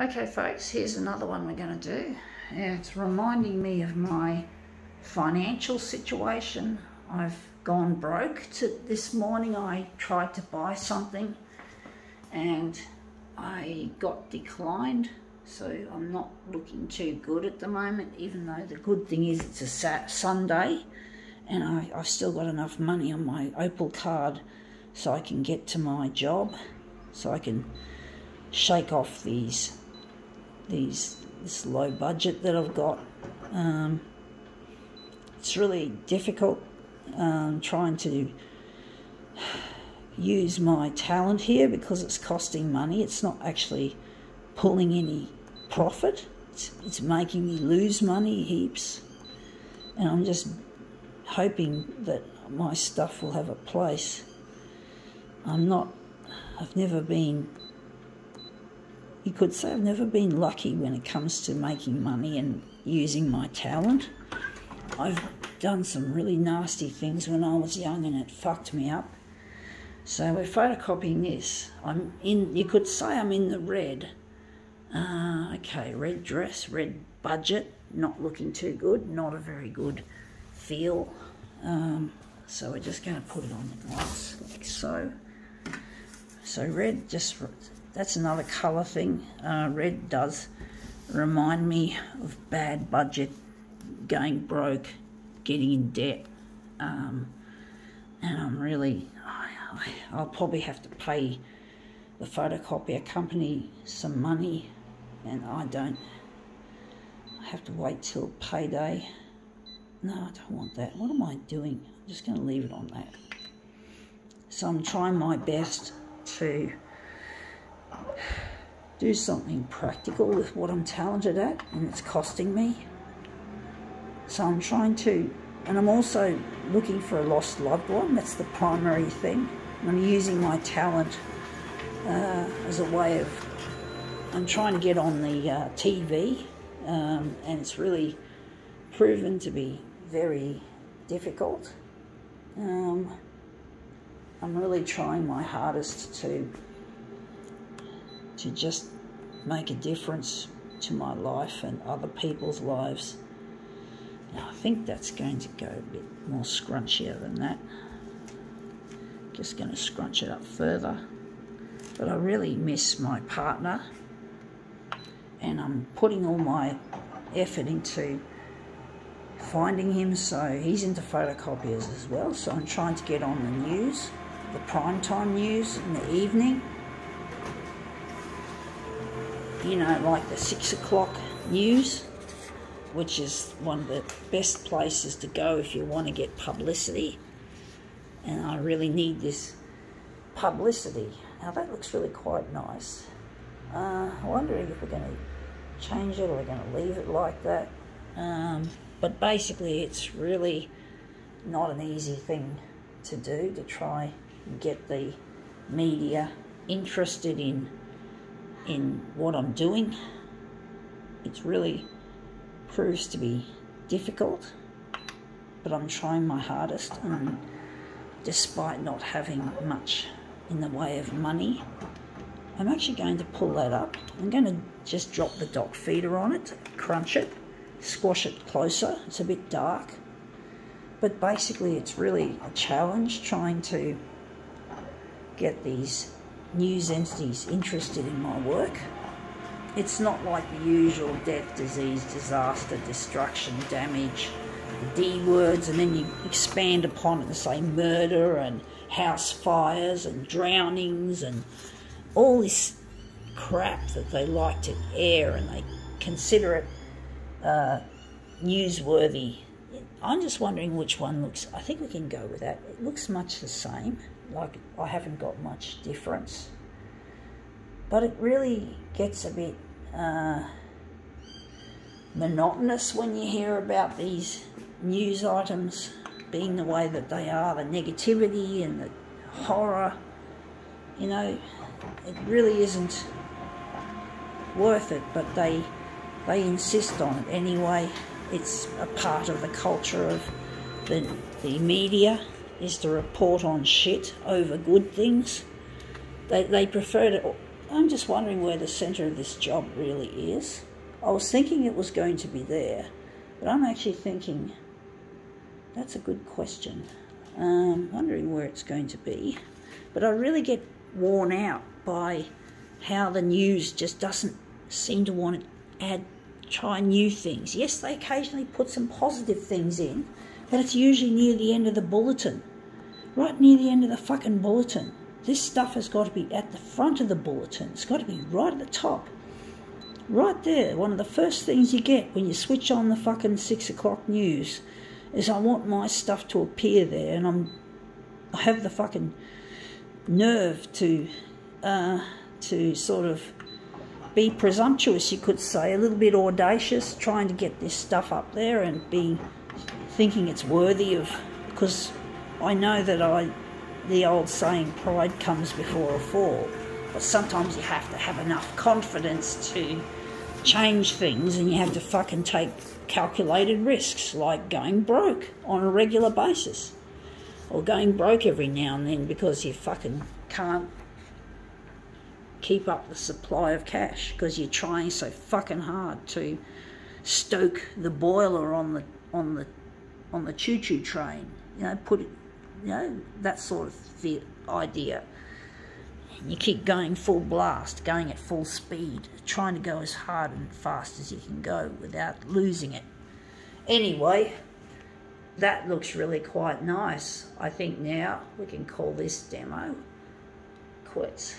Okay folks, here's another one we're going to do. It's reminding me of my financial situation. I've gone broke. To, this morning I tried to buy something and I got declined so I'm not looking too good at the moment even though the good thing is it's a sat Sunday and I, I've still got enough money on my Opal card so I can get to my job so I can shake off these these this low budget that I've got. Um, it's really difficult um, trying to use my talent here because it's costing money. It's not actually pulling any profit. It's, it's making me lose money heaps. And I'm just hoping that my stuff will have a place. I'm not, I've never been you could say I've never been lucky when it comes to making money and using my talent. I've done some really nasty things when I was young and it fucked me up. So we're photocopying this. I'm in, you could say I'm in the red. Uh, okay, red dress, red budget, not looking too good, not a very good feel. Um, so we're just going to put it on the glass like so. So red just that's another colour thing. Uh, red does remind me of bad budget, going broke, getting in debt. Um, and I'm really, I'll probably have to pay the photocopier company some money and I don't I have to wait till payday. No, I don't want that. What am I doing? I'm just going to leave it on that. So I'm trying my best to do something practical with what I'm talented at and it's costing me. So I'm trying to, and I'm also looking for a lost loved one. That's the primary thing. I'm using my talent uh, as a way of, I'm trying to get on the uh, TV um, and it's really proven to be very difficult. Um, I'm really trying my hardest to to just make a difference to my life and other people's lives. Now, I think that's going to go a bit more scrunchier than that. Just going to scrunch it up further. But I really miss my partner and I'm putting all my effort into finding him so he's into photocopiers as well so I'm trying to get on the news the primetime news in the evening you know, like the six o'clock news, which is one of the best places to go if you want to get publicity. And I really need this publicity. Now that looks really quite nice. Uh, wondering if we're going to change it or we're going to leave it like that. Um, but basically it's really not an easy thing to do to try and get the media interested in in what I'm doing. It really proves to be difficult, but I'm trying my hardest and despite not having much in the way of money, I'm actually going to pull that up. I'm going to just drop the dock feeder on it, crunch it, squash it closer. It's a bit dark, but basically it's really a challenge trying to get these news entities interested in my work. It's not like the usual death, disease, disaster, destruction, damage, D words, and then you expand upon it and say murder and house fires and drownings and all this crap that they like to air and they consider it uh, newsworthy. I'm just wondering which one looks. I think we can go with that. It looks much the same like I haven't got much difference. But it really gets a bit uh, monotonous when you hear about these news items being the way that they are, the negativity and the horror. You know, it really isn't worth it, but they they insist on it anyway. It's a part of the culture of the, the media is to report on shit over good things. They, they prefer to I'm just wondering where the centre of this job really is. I was thinking it was going to be there, but I'm actually thinking that's a good question. Um, wondering where it's going to be. But I really get worn out by how the news just doesn't seem to want to add, try new things. Yes, they occasionally put some positive things in, but it's usually near the end of the bulletin. Right near the end of the fucking bulletin. This stuff has got to be at the front of the bulletin. It's got to be right at the top. Right there, one of the first things you get when you switch on the fucking six o'clock news is I want my stuff to appear there, and I'm I have the fucking nerve to uh, to sort of be presumptuous, you could say, a little bit audacious, trying to get this stuff up there and be thinking it's worthy of because I know that I the old saying pride comes before a fall but sometimes you have to have enough confidence to change things and you have to fucking take calculated risks like going broke on a regular basis or going broke every now and then because you fucking can't keep up the supply of cash because you're trying so fucking hard to stoke the boiler on the on the on the choo-choo train. You know put it you know that sort of idea you keep going full blast, going at full speed, trying to go as hard and fast as you can go without losing it. Anyway, that looks really quite nice. I think now we can call this demo quits.